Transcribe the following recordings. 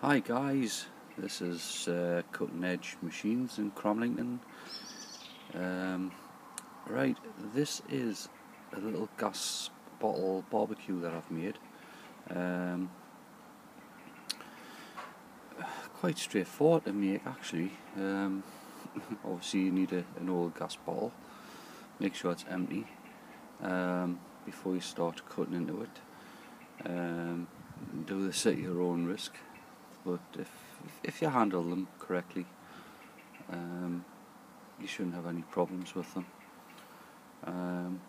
Hi guys, this is uh, Cutting Edge Machines in Cramlington. Um, right, this is a little gas bottle barbecue that I've made. Um, quite straightforward to make actually. Um, obviously you need a, an old gas bottle. Make sure it's empty um, before you start cutting into it. Um, do this at your own risk but if if you handle them correctly um, you shouldn't have any problems with them. Um,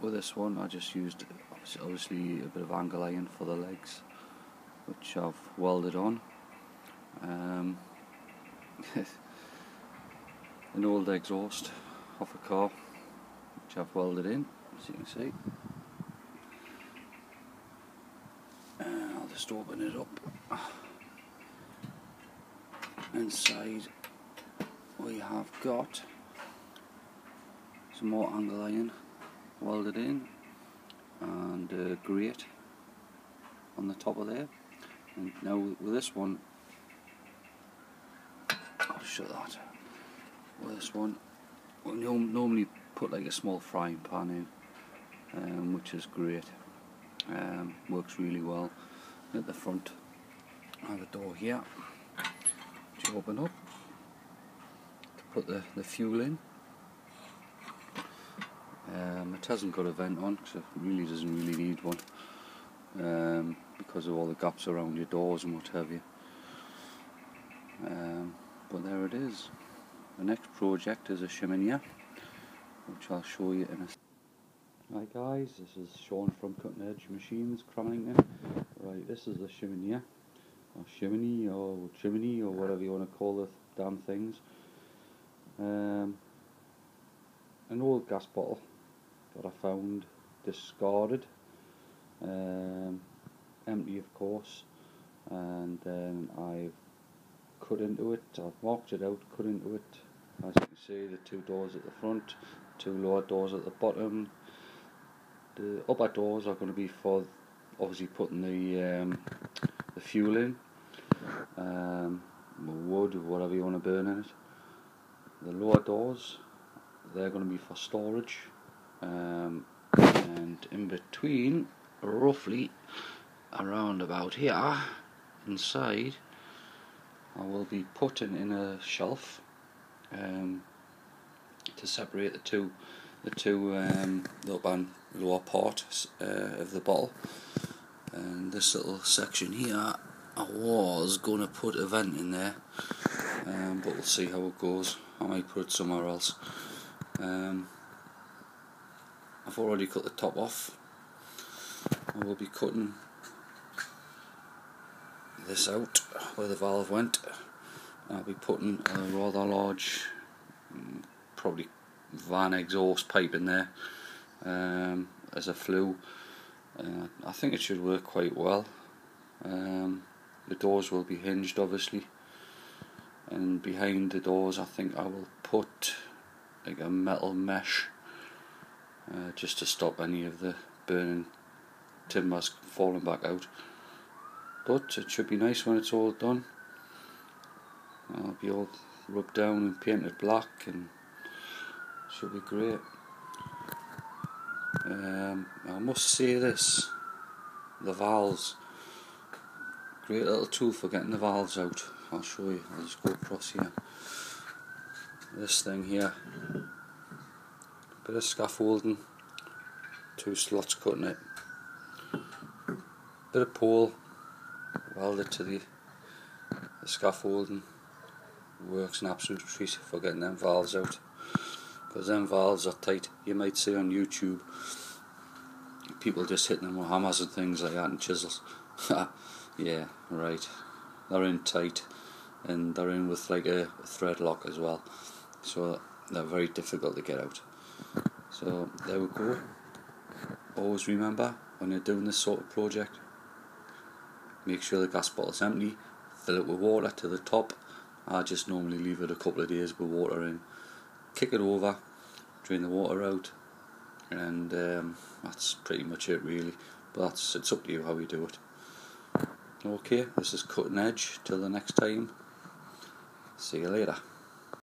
with this one I just used obviously a bit of angle iron for the legs which I've welded on. Um, an old exhaust off a car which I've welded in as you can see just open it up. Inside we have got some more angle iron welded in and a grate on the top of there. And now with this one, I'll show that. With this one, we normally put like a small frying pan in, um, which is great. Um, works really well at the front. Have a door here you open up to put the, the fuel in. Um, it hasn't got a vent on because it really doesn't really need one um, because of all the gaps around your doors and what have you. Um, but there it is. The next project is a chimney which I'll show you in a Hi guys, this is Sean from Cutting Edge Machines, Cramlington. Right, this is the chimney, or chimney, or chimney, or whatever you want to call the damn things. Um, an old gas bottle that I found discarded, um, empty of course, and then I've cut into it, I've marked it out, cut into it, as you can see the two doors at the front, two lower doors at the bottom, the upper doors are going to be for obviously putting the um, the fuel in, um, wood, whatever you want to burn in it. The lower doors, they're going to be for storage, um, and in between, roughly around about here, inside, I will be putting in a shelf um, to separate the two the two um, upper and lower part uh, of the bottle. And this little section here I was going to put a vent in there um, but we'll see how it goes. I might put it somewhere else. Um, I've already cut the top off. I will be cutting this out where the valve went. I'll be putting a rather large mm, probably van exhaust pipe in there um, as a flue. Uh, I think it should work quite well. Um, the doors will be hinged obviously and behind the doors I think I will put like a metal mesh uh, just to stop any of the burning timbers falling back out but it should be nice when it's all done I'll be all rubbed down and painted black and should be great. Um, I must say this, the valves, great little tool for getting the valves out. I'll show you, I'll just go across here. This thing here, bit of scaffolding, two slots cutting it, bit of pole, welded to the, the scaffolding, works an absolute treat for getting them valves out because them valves are tight. You might see on YouTube people just hitting them with hammers and things like that and chisels. yeah, right. They're in tight and they're in with like a, thread lock as well. So they're very difficult to get out. So there we go. Always remember when you're doing this sort of project, make sure the gas bottle's empty, fill it with water to the top. I just normally leave it a couple of days with water in kick it over, drain the water out, and um, that's pretty much it really. But that's it's up to you how you do it. Okay, this is Cutting Edge. Till the next time, see you later.